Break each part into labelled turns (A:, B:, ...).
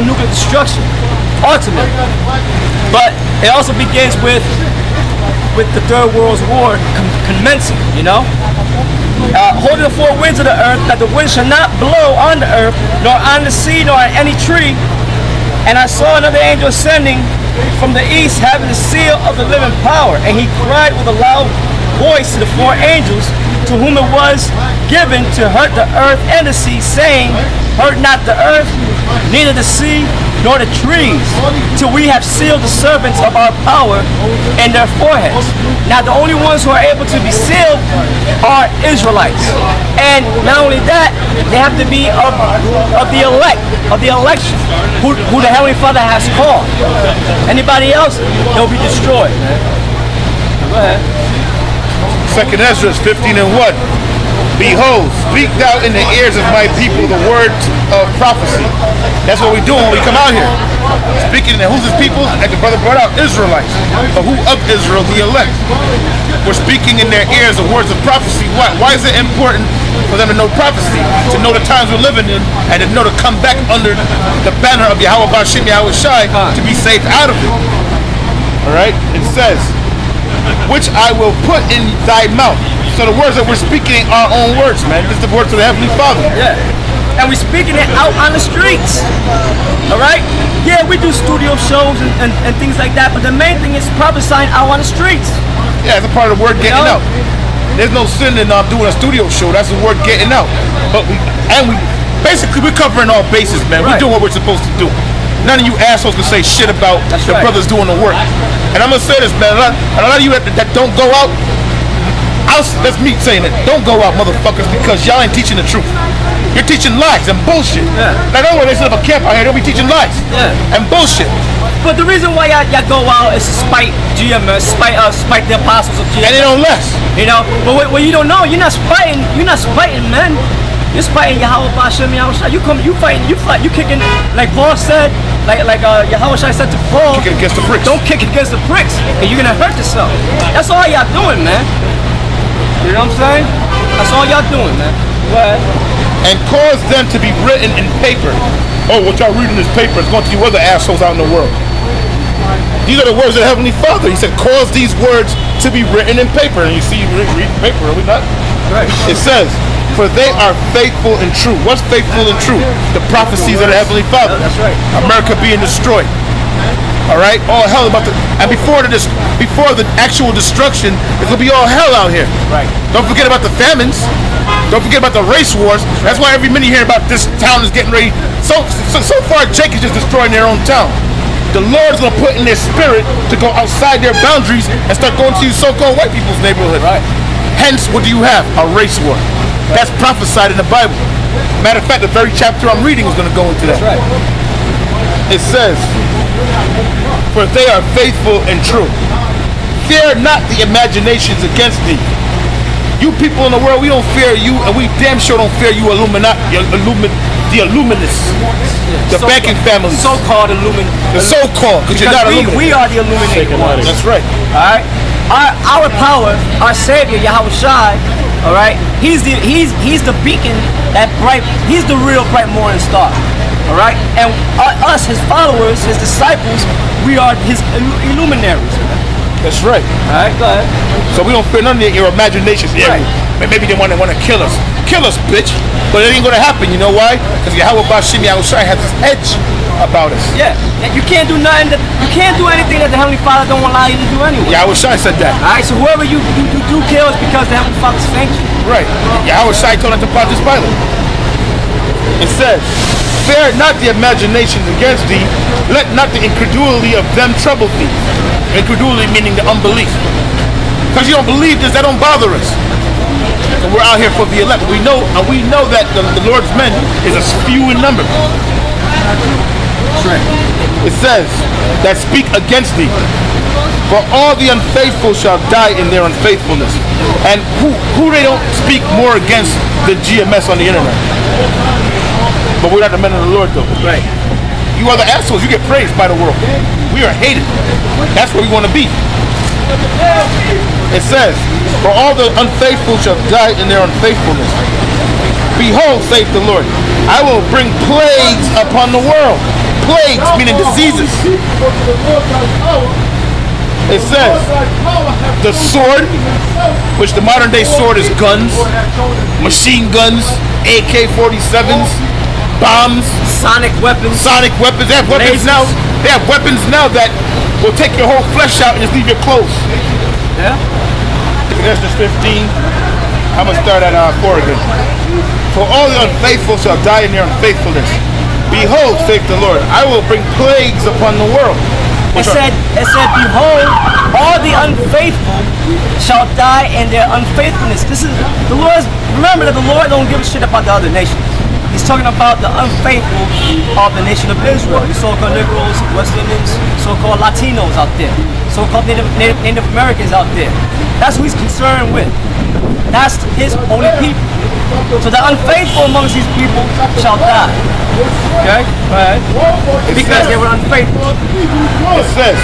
A: nuclear destruction, ultimately. But it also begins with with the Third World War com- commencing, you know? Uh, holding the four winds of the earth, that the wind shall not blow on the earth, nor on the sea, nor on any tree. And I saw another angel ascending from the east, having the seal of the living power. And he cried with a loud voice to the four angels, to whom it was given to hurt the earth and the sea, saying, Hurt not the earth, neither the sea, nor the trees, till we have sealed the servants of our power in their foreheads. Now the only ones who are able to be sealed are Israelites. And not only that, they have to be of, of the elect, of the election, who, who the Heavenly Father has called. Anybody else, they'll be destroyed. Go ahead.
B: Second Ezra 15 and 1. Behold, speak thou in the ears of my people the words of prophecy. That's what we do when we come out here. Speaking, to who's his people? Like the brother brought out, Israelites. But who of Israel, the elect? We're speaking in their ears the words of prophecy. Why? Why is it important for them to know prophecy? To know the times we're living in and to know to come back under the banner of Yahweh Bashim Yahweh Shai to be saved out of it. Alright? It says, which I will put in thy mouth. So the words that we're speaking are our own words, man. This is the words of the Heavenly Father.
A: Yeah. And we're speaking it out on the streets. All right? Yeah, we do studio shows and, and, and things like that, but the main thing is prophesying out on the streets.
B: Yeah, it's a part of the word getting
A: know?
B: out. There's no sin in uh, doing a studio show. That's the word getting out. But we and we basically we're covering all bases, man.
A: Right.
B: We're doing what we're supposed to do. None of you assholes can say shit about
A: That's
B: the
A: right.
B: brothers doing the work. And I'm gonna say this, man. A lot, a lot of you that, that don't go out, I'll, that's me saying it. Don't go out, motherfuckers, because y'all ain't teaching the truth. You're teaching lies and bullshit.
A: Yeah.
B: Now don't worry, they set up a camp out here. They'll be teaching lies
A: Yeah.
B: and bullshit.
A: But the reason why y'all, y'all go out is to spite GMS, spite uh, spite the apostles of
B: And they don't less.
A: You know, but what, what you don't know, you're not spiting. You're not spiting, man. You're spiting Yahweh Bashem Yahweh Shai. You come, you fighting, you fight, you kicking like Paul said, like like uh, Yahweh said to Paul.
B: Kick against the bricks.
A: Don't kick against the bricks, and you're gonna hurt yourself. That's all y'all doing, man. You know what I'm saying? That's all y'all doing, man. What?
B: and cause them to be written in paper. Oh, what y'all reading this paper is going to you other assholes out in the world. These are the words of the Heavenly Father. He said, cause these words to be written in paper. And you see, you read, read paper, are we not?
A: Right.
B: It says, for they are faithful and true. What's faithful and true? The prophecies of the Heavenly Father.
A: That's right.
B: America being destroyed. All right, all hell about the and before the before the actual destruction, it's gonna be all hell out here.
A: Right.
B: Don't forget about the famines. Don't forget about the race wars. That's why every minute you hear about this town is getting ready. So so, so far, Jake is just destroying their own town. The Lord's gonna put in their spirit to go outside their boundaries and start going to these so-called white people's neighborhood.
A: Right.
B: Hence, what do you have? A race war. That's prophesied in the Bible. Matter of fact, the very chapter I'm reading is gonna go into that
A: That's right.
B: it says, For they are faithful and true. Fear not the imaginations against thee. You people in the world, we don't fear you, and we damn sure don't fear you, Illuminati, Illumin, the Illuminists, the
A: So-
B: banking families,
A: So-called illumin.
B: the so-called, because you're not
A: we,
B: Illuminati.
A: we are the Illuminati ones.
B: That's right.
A: All right. Our our power, our Savior Yahweh Shai. All right. He's the he's he's the beacon that bright. He's the real bright morning star. All right. And us, his followers, his disciples, we are his illuminaries.
B: That's right.
A: All right. Go ahead.
B: So we don't fear none of your imaginations. Yeah,
A: Right.
B: maybe they want to want to kill us. Kill us, bitch. But it ain't gonna happen. You know why? Because Yahweh Bashim Yahweh Shai has this edge about us.
A: Yeah. You can't do nothing. That, you can't do anything that the Heavenly Father don't allow you to do anyway.
B: Yahweh Shai said that.
A: All right. So whoever you you, you do kill is because the Heavenly Father sanctioned.
B: Right. Yahweh Shai told him to Pontius Pilate. It says, Fear not the imaginations against thee, let not the incredulity of them trouble thee. Incredulity meaning the unbelief. Because you don't believe this, that don't bother us. So we're out here for the elect. We know, and we know that the, the Lord's men is a few in number. It says that speak against thee. For all the unfaithful shall die in their unfaithfulness. And who who they don't speak more against the GMS on the internet. But we're not the men of the Lord though.
A: Right.
B: You are the assholes. You get praised by the world. We are hated. That's where we want to be. It says, For all the unfaithful shall die in their unfaithfulness. Behold, saith the Lord, I will bring plagues upon the world. plagues, meaning diseases. It says the sword, which the modern day sword is guns, machine guns, AK-47s, bombs,
A: Sonic weapons.
B: sonic weapons. They have weapons
A: Lasers.
B: now. They have weapons now that will take your whole flesh out and just leave your clothes.
A: Yeah.
B: That's just 15. I'm gonna start at uh, four again. For all the unfaithful shall die in their unfaithfulness. Behold, saith the Lord, I will bring plagues upon the world.
A: It said, it said, behold, all the unfaithful shall die in their unfaithfulness. This is the Lord's. Remember that the Lord don't give a shit about the other nations. He's talking about the unfaithful of the nation of Israel. So-called liberals, West Indians, so-called Latinos out there, so-called Native, Native, Native Americans out there. That's who he's concerned with. That's his holy people. So the unfaithful amongst these people shall die. Okay? Ahead. Because they were unfaithful.
B: It says,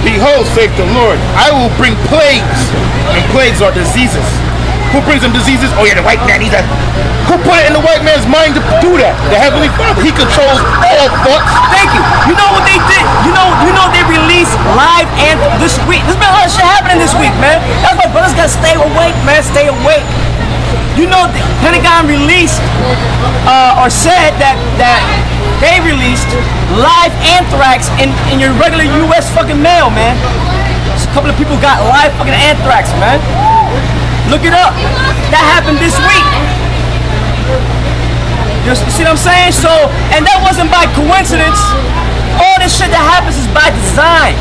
B: Behold, saith the Lord, I will bring plagues. And plagues are diseases. Who brings them diseases? Oh yeah, the white man. He's a. Who put it in the white man's mind to do that? The heavenly Father. He controls all thoughts.
A: Thank you. You know what they did? You know, you know they released live and this week. There's been a lot of shit happening this week, man. That's why brothers gotta stay awake, man. Stay awake. You know, the Pentagon released uh, or said that that they released live anthrax in, in your regular U.S. fucking mail, man. A couple of people got live fucking anthrax, man. Look it up. That happened this week. You see what I'm saying? So, and that wasn't by coincidence. All this shit that happens is by design.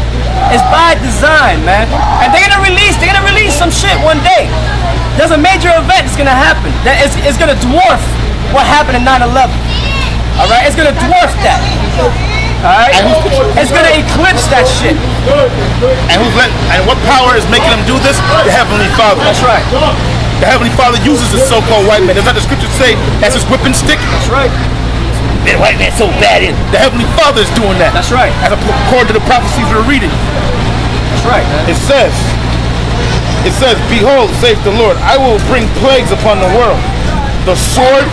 A: It's by design, man. And they're gonna release, they're gonna release some shit one day. There's a major event that's gonna happen. That is it's gonna dwarf what happened in 9-11. Alright? It's gonna dwarf that. Alright? It's gonna eclipse that shit.
B: And who's let, and what power is making them do this? The heavenly Father.
A: That's right.
B: The heavenly Father uses the so-called white man. Does not the scripture say that's his whipping stick?
A: That's right.
B: Man, white man's so bad. In the heavenly Father is doing that.
A: That's right.
B: As according to the prophecies we're reading.
A: That's right, man.
B: It says, it says, Behold, saith the Lord, I will bring plagues upon the world. The sword